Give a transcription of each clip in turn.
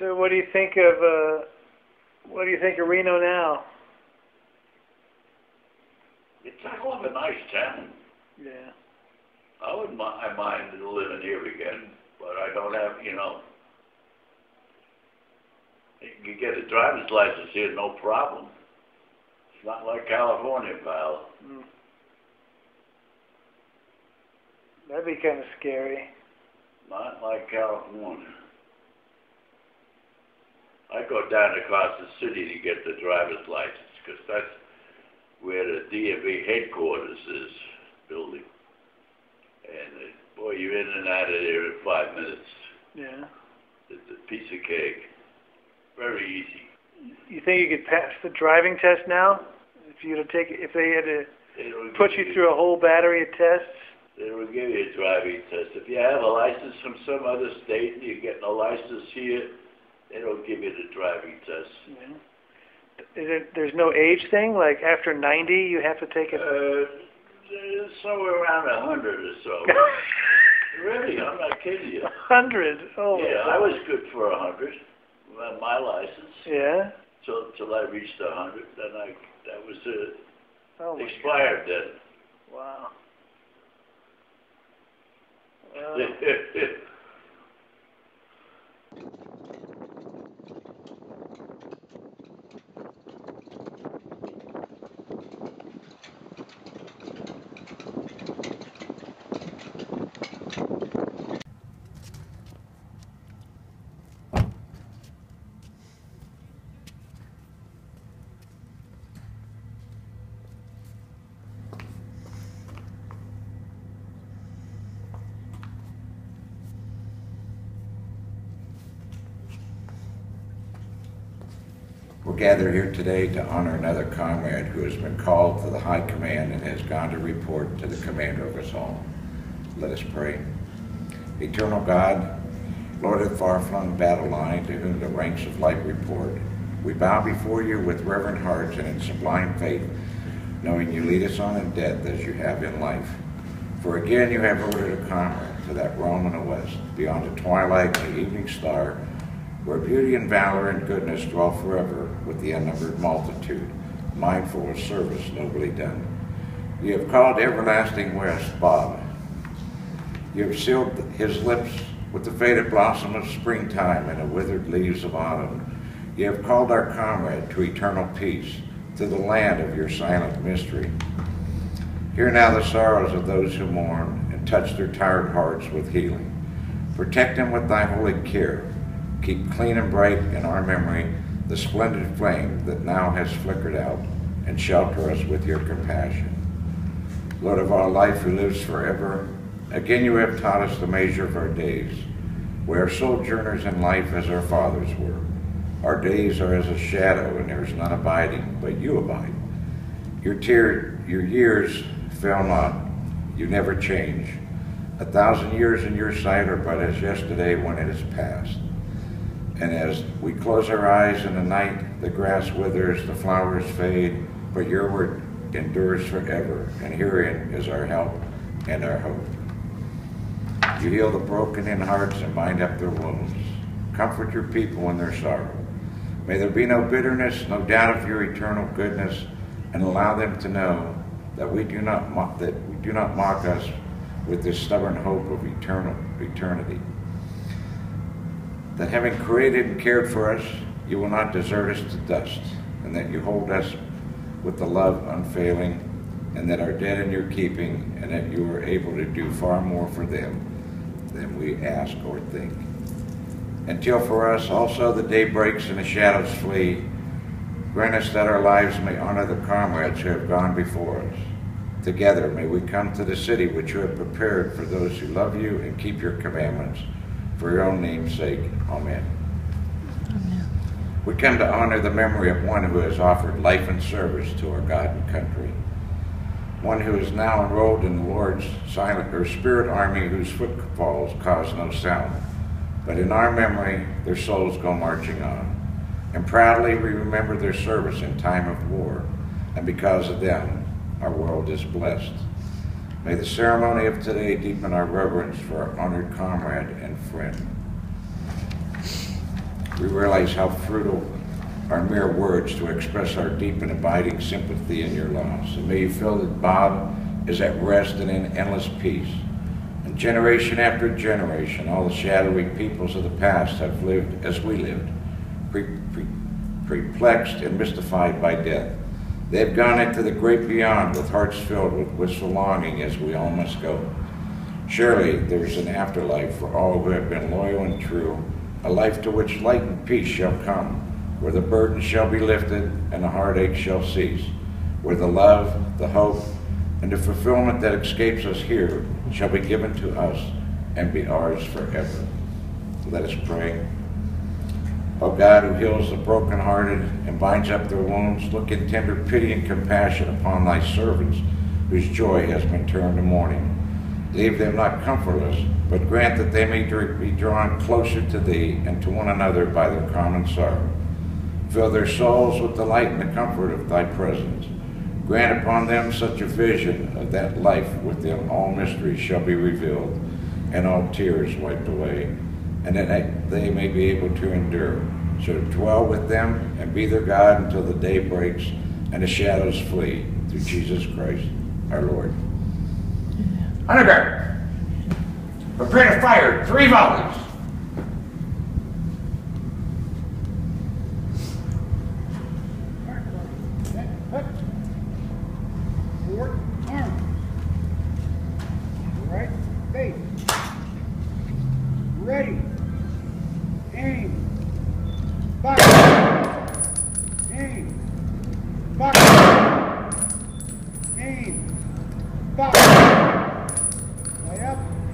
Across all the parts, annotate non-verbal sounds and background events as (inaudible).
So what do you think of uh, what do you think of Reno now? It's a hell of a nice town. Yeah. I wouldn't mi- I mind living here again, but I don't have, you know. You get a driver's license here, no problem. It's not like California, pal. Mm. That'd be kind of scary. Not like California. I go down across the city to get the driver's license, 'cause that's where the DMV headquarters is building. And, uh, boy, you're in and out of there in five minutes. Yeah. It's a piece of cake. Very easy. You think you could pass the driving test now? If you had to take, if they had to They put you through a whole battery of tests? They will give you a driving test. If you have a license from some other state and you're getting a license here, they don't give you the driving test. Yeah. Is it? There's no age thing. Like after 90, you have to take it. Uh, somewhere around hundred or so. (laughs) really, I'm not kidding you. hundred. Oh. my yeah, I was good for hundred. uh, My license Yeah. till till I reached hundred. Then I that was uh, Oh expired then. God. Wow. (laughs) Wow. We're gathered here today to honor another comrade who has been called to the high command and has gone to report to the commander of us all. Let us pray. Eternal God, Lord of the far-flung battle line, to whom the ranks of light report, we bow before you with reverent hearts and in sublime faith, knowing you lead us on in death as you have in life. For again you have ordered a comrade to that realm in the west, beyond the twilight and the evening star, where beauty and valor and goodness dwell forever with the unnumbered multitude, mindful of service nobly done. You have called everlasting west, Bob. You have sealed his lips with the faded blossom of springtime and the withered leaves of autumn. You have called our comrade to eternal peace, to the land of your silent mystery. Hear now the sorrows of those who mourn, and touch their tired hearts with healing. Protect them with thy holy care. Keep clean and bright in our memory the splendid flame that now has flickered out, and shelter us with your compassion. Lord of our life who lives forever, again you have taught us the measure of our days. We are sojourners in life as our fathers were. Our days are as a shadow, and there is none abiding, but you abide. Your, tear, your years fail not, you never change. A thousand years in your sight are but as yesterday when it is past. And as we close our eyes in the night, the grass withers, the flowers fade, but your word endures forever, and herein is our help and our hope. You heal the broken in hearts and bind up their wounds. Comfort your people in their sorrow. May there be no bitterness, no doubt of your eternal goodness, and allow them to know that we do not mock, that we do not mock us with this stubborn hope of eternal eternity. That having created and cared for us, you will not desert us to dust, and that you hold us with the love unfailing, and that are dead in your keeping, and that you are able to do far more for them than we ask or think. Until for us also the day breaks and the shadows flee, grant us that our lives may honor the comrades who have gone before us. Together may we come to the city which you have prepared for those who love you and keep your commandments. For your own name's sake, amen. We come to honor the memory of one who has offered life and service to our God and country. One who is now enrolled in the Lord's silent or spirit army whose footfalls cause no sound. But in our memory, their souls go marching on. And proudly we remember their service in time of war. And because of them, our world is blessed. May the ceremony of today deepen our reverence for our honored comrade and friend. we realize how fruitful are mere words to express our deep and abiding sympathy in your loss. And may you feel that Bob is at rest and in endless peace. And generation after generation, all the shadowy peoples of the past have lived as we lived, pre- pre- perplexed and mystified by death. They have gone into the great beyond with hearts filled with wistful longing as we all must go. Surely there's an afterlife for all who have been loyal and true, a life to which light and peace shall come, where the burden shall be lifted and the heartache shall cease, where the love, the hope, and the fulfillment that escapes us here shall be given to us and be ours forever. Let us pray. O God, who heals the brokenhearted and binds up their wounds, look in tender pity and compassion upon thy servants, whose joy has been turned to mourning. Leave them not comfortless, but grant that they may be drawn closer to thee and to one another by their common sorrow. Fill their souls with the light and the comfort of thy presence. Grant upon them such a vision of that life within all mysteries shall be revealed, and all tears wiped away, and that they may be able to endure. So dwell with them and be their God until the day breaks and the shadows flee through Jesus Christ our Lord. Guard! Prepare to fire three volleys.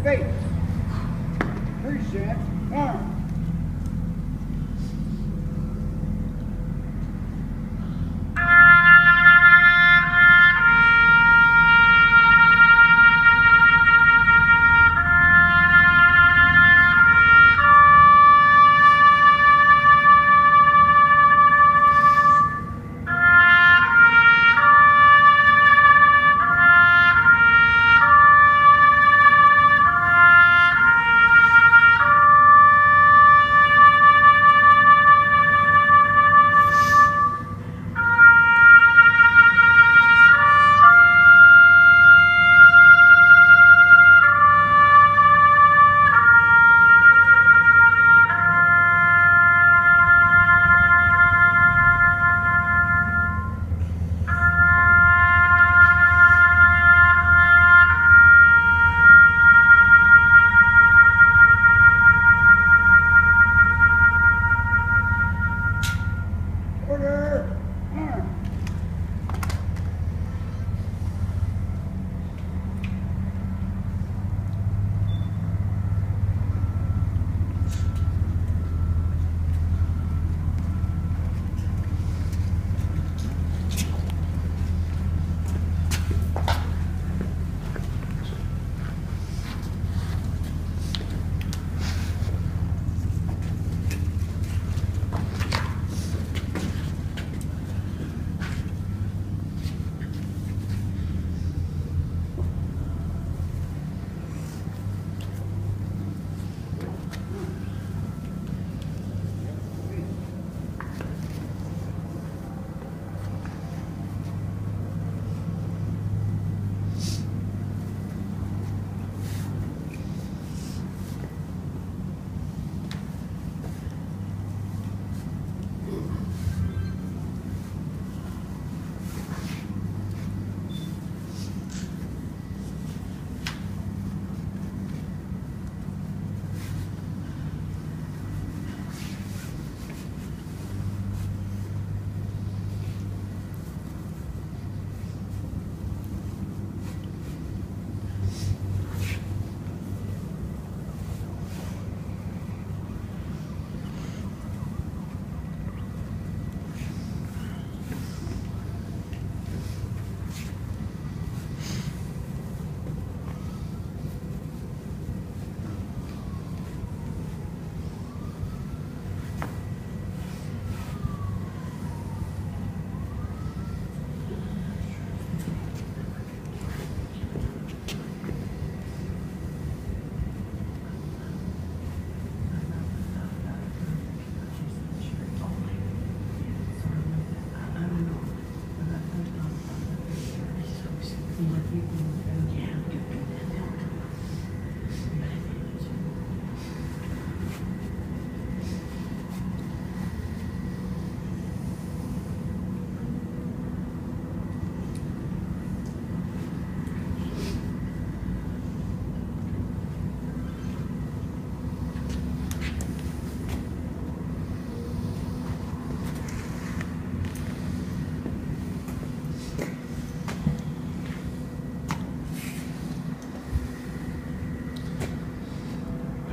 Face. Present, arm.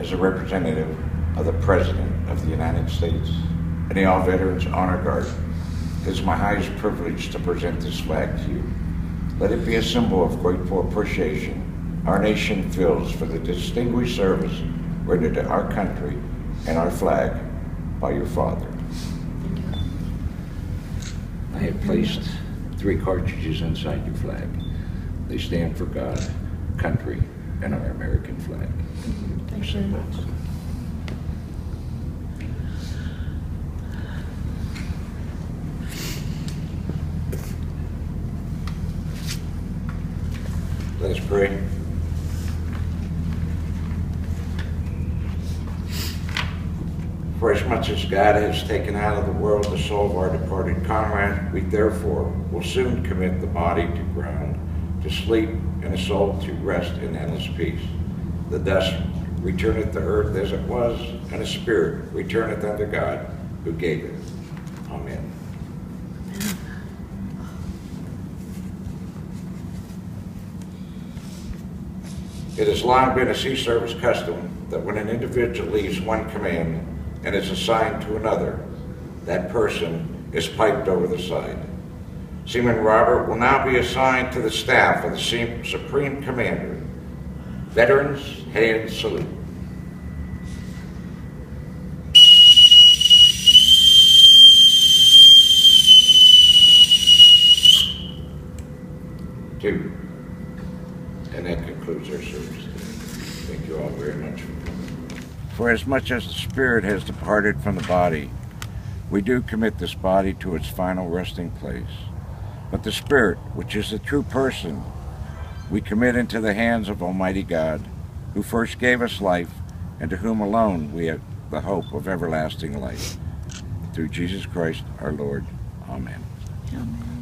As a representative of the President of the United States and the All Veterans Honor Guard, it is my highest privilege to present this flag to you. Let it be a symbol of grateful appreciation our nation feels for the distinguished service rendered to our country and our flag by your father. I have placed three cartridges inside your flag. They stand for God, country, and our American flag. Thank you very much. Let us pray. For as much as God has taken out of the world the soul of our departed comrade, we therefore will soon commit the body to ground, to sleep, and a soul to rest in endless peace. The dust returneth to earth as it was, and a spirit returneth unto God who gave it. Amen. It has long been a sea service custom that when an individual leaves one command and is assigned to another, that person is piped over the side. Seaman Robert will now be assigned to the staff of the Supreme Commander. Veterans, hand salute. Two. And that concludes our service today. Thank you all very much for coming. For as much as the spirit has departed from the body, we do commit this body to its final resting place. But the spirit, which is the true person, we commit into the hands of Almighty God, who first gave us life, and to whom alone we have the hope of everlasting life. Through Jesus Christ our Lord. Amen. Amen.